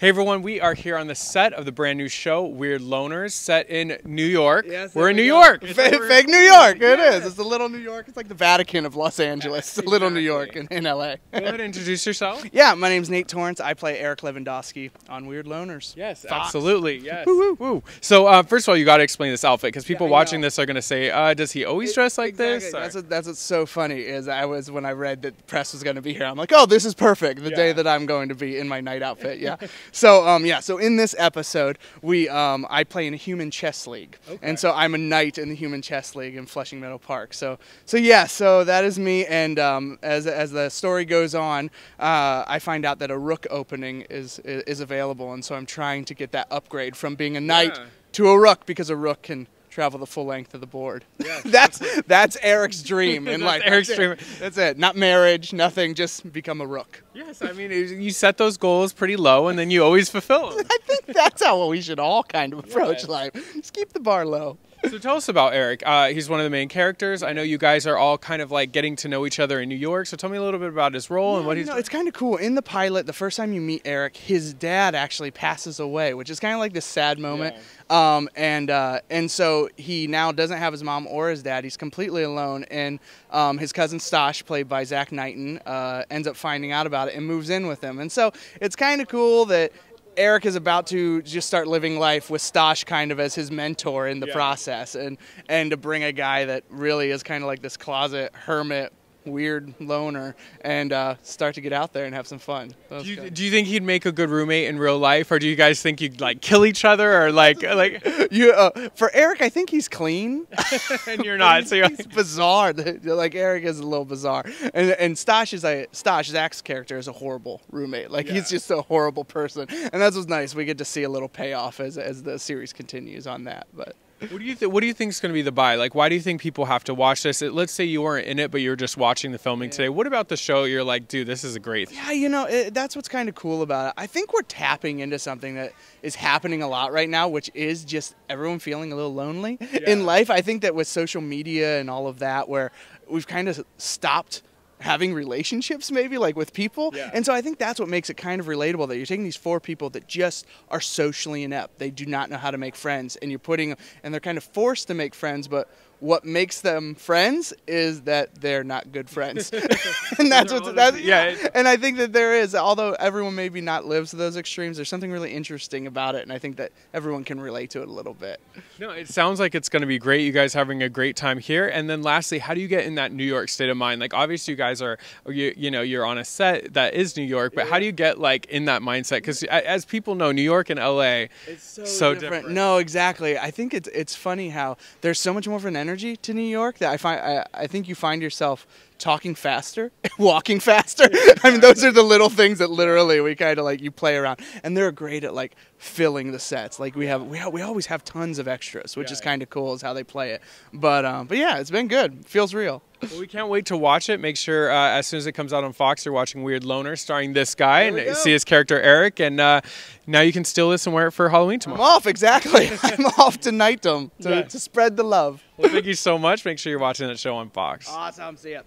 Hey everyone, we are here on the set of the brand new show Weird Loners, set in New York. Yes, We're in we New go. York. Fake, fake New York. It is. It's a little New York. It's like the Vatican of Los Angeles. It's a little New York in, in LA. Go ahead and introduce yourself. yeah, my name's Nate Torrence. I play Eric Lewandowski on Weird Loners. Yes, Fox. absolutely. Yes. Woo, woo. woo. So uh, first of all, you got to explain this outfit because people I watching know. this are going to say, uh, "Does he always dress like this?" Exactly. Or- That's what, that's what's so funny is I was when I read that press was going to be here. I'm like, oh, this is perfect. The Yeah. day that I'm going to be in my night outfit. Yeah. so um yeah. So in this episode, we um I play in a human chess league, Okay. and so I'm a knight in the human chess league in Flushing Meadow Park. So so yeah. So that is me. And um as as the story goes on, uh, I find out that a rook opening is, is is available, and so I'm trying to get that upgrade from being a knight Yeah. to a rook because a rook can travel the full length of the board. Yes, that's that's Eric's dream in life. Eric's That's dream. it. That's it. Not marriage, nothing. Just become a rook. yes, I mean you set those goals pretty low, and then you always fulfill them. I think that's how we should all kind of approach life. Just keep the bar low. So tell us about Eric. Uh, he's one of the main characters. I know you guys are all kind of like getting to know each other in New York. So tell me a little bit about his role and what he's. know, doing. it's kind of cool. In the pilot, the first time you meet Eric, his dad actually passes away, which is kind of like this sad moment. Um, and uh, and so he now doesn't have his mom or his dad. He's completely alone. And um, his cousin Stosh, played by Zach Knighton, uh, ends up finding out about it and moves in with him. And so it's kind of cool that. Eric is about to just start living life with Stosh kind of as his mentor in the Yeah. process, and and to bring a guy that really is kind of like this closet hermit, weird loner, and uh, start to get out there and have some fun. Do you, do you think he'd make a good roommate in real life, or do you guys think you'd like kill each other, or like like? You, uh, for Eric, I think he's clean. and you're not. So you're he's bizarre. Like Eric is a little bizarre, and and Stosh is a Stosh Zach's character is a horrible roommate. Like Yeah. he's just a horrible person, and that's what's nice. We get to see a little payoff as as the series continues on that. But What do you th- What do you think is going to be the buy? Like, why do you think people have to watch this? It- let's say you weren't in it, but you were just watching the filming today. What about the show? You're like, dude, this is a great. Yeah, you know, it, that's what's kind of cool about it. I think we're tapping into something that is happening a lot right now, which is just everyone feeling a little lonely in life. I think that with social media and all of that, where we've kind of stopped having relationships maybe like with people Yeah. and so i think that's what makes it kind of relatable that you're taking these four people that just are socially inept they do not know how to make friends and you're putting and they're kind of forced to make friends but what makes them friends is that they're not good friends and that's They're what that's just- yeah, yeah and I think that there is, although everyone maybe not lives to those extremes, there's something really interesting about it, and I think that everyone can relate to it a little bit. No, it sounds like it's going to be great. You guys having a great time here. And then lastly, how do you get in that New York state of mind? Like, obviously, you guys are, you, you know, you're on a set that is New York, but how do you get like in that mindset? Because as people know, New York and LA, It's so, So different. different. No, exactly. I think it's it's funny how there's so much more of an energy to New York that I find I, I think you find yourself talking faster, walking faster. I mean, those are the little things that literally we kind of like you play around, and they're great at like filling the sets. Like we have we ha- we always have tons of extras, which is kind of cool is how they play it. But um, but yeah, it's been good. Feels real. Well, we can't wait to watch it. Make sure uh, as soon as it comes out on Fox, you're watching Weird Loner starring this guy and go. see his character Eric. And uh, now you can steal this and wear it for Halloween tomorrow. I'm off exactly. I'm off to Nightdom to, Yeah. to spread the love. Well, thank you so much. Make sure you're watching that show on Fox. Awesome. See ya.